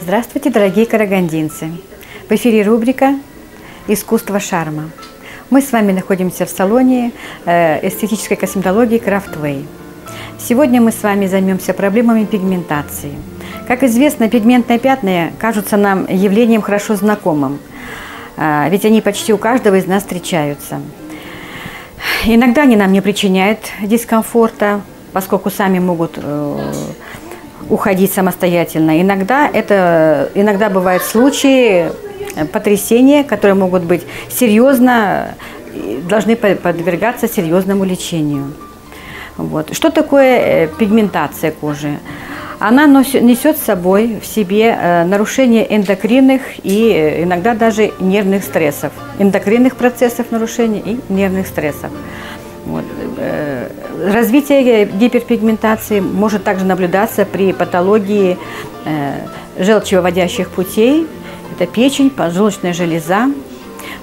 Здравствуйте, дорогие карагандинцы! В эфире рубрика «Искусство шарма». Мы с вами находимся в салоне э, эстетической косметологии Craftway. Сегодня мы с вами займемся проблемами пигментации. Как известно, пигментные пятна кажутся нам явлением хорошо знакомым, э, ведь они почти у каждого из нас встречаются. Иногда они нам не причиняют дискомфорта, поскольку сами могут э, уходить самостоятельно. Иногда это, иногда бывают случаи э, потрясения, которые могут быть серьезно, должны подвергаться серьезному лечению. Вот. Что такое э, пигментация кожи? Она несет с собой в себе э, нарушение эндокринных и иногда даже нервных стрессов. Эндокринных процессов нарушения и нервных стрессов. Вот. Э, развитие гиперпигментации может также наблюдаться при патологии э, желчевыводящих путей, это печень, поджелудочная железа.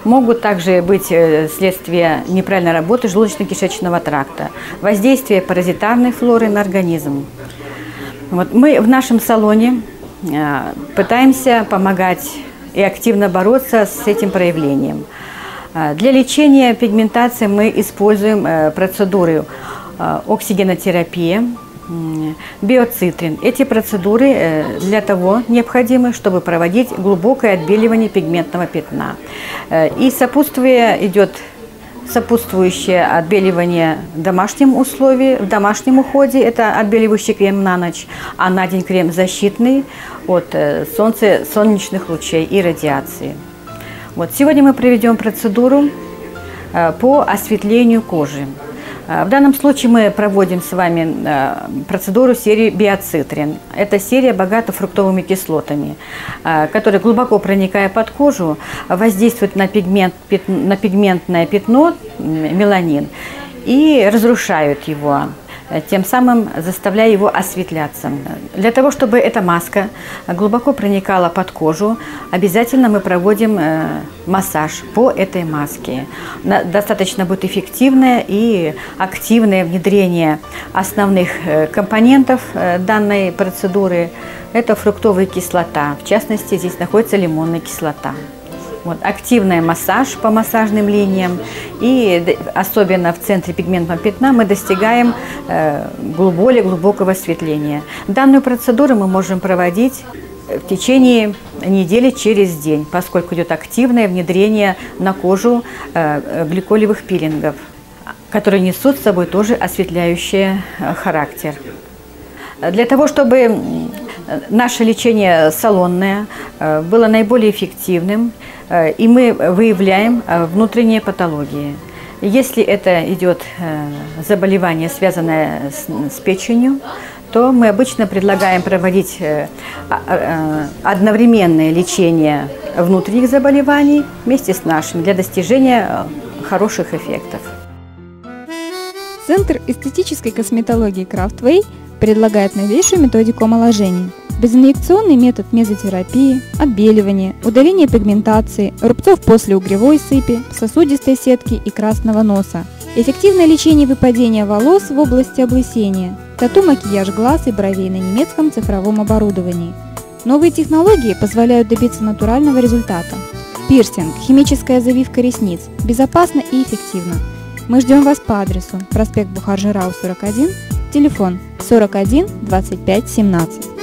Могут также быть э, следствия неправильной работы желудочно-кишечного тракта, воздействие паразитарной флоры на организм. Вот мы в нашем салоне пытаемся помогать и активно бороться с этим проявлением. А, для лечения пигментации мы используем э, процедуры э, оксигенотерапия, биоцитрин. Эти процедуры э, для того необходимы, чтобы проводить глубокое отбеливание пигментного пятна. И сопутствие идет сопутствующее отбеливание в домашнем условии, в домашнем уходе, это отбеливающий крем на ночь, а на день крем защитный от солнца, солнечных лучей и радиации. Вот, сегодня мы проведем процедуру э, по осветлению кожи. Э, в данном случае мы проводим с вами э, процедуру серии биоцитрин. Это серия богата фруктовыми кислотами, которая глубоко проникая под кожу, воздействует на, пигмент, на пигментное пятно, меланин, и разрушают его. Э, тем самым заставляя его осветляться. Для того, чтобы эта маска глубоко проникала под кожу, обязательно мы проводим э, массаж по этой маске. Достаточно будет эффективное и активное внедрение основных э, компонентов данной процедуры. Это фруктовая кислота, в частности здесь находится лимонная кислота. Вот, активный массаж по массажным линиям. И особенно в центре пигментного пятна мы достигаем э, более глубокого осветления. Данную процедуру мы можем проводить в течение недели через день, поскольку идет активное внедрение на кожу э, гликолевых пилингов, которые несут с собой тоже осветляющий э, характер. Для того, чтобы наше лечение салонное э, было наиболее эффективным, э, и мы выявляем э, внутренние патологии. Если это идет заболевание, связанное с, печенью, то мы обычно предлагаем проводить а, одновременное лечение внутренних заболеваний вместе с нашими для достижения хороших эффектов. Центр эстетической косметологии Craftway – предлагает новейшую методику омоложения. Безинъекционный метод мезотерапии, отбеливания, удаления пигментации, рубцов после угревой сыпи, сосудистой сетки и красного носа. Эффективное лечение выпадения волос в области облысения, тату-макияж глаз и бровей на немецком цифровом оборудовании. Новые технологии позволяют добиться натурального результата. Пирсинг, химическая завивка ресниц, безопасно и эффективно. Мы ждем вас по адресу проспект Бухаржирау, 41, телефон 41 25 17.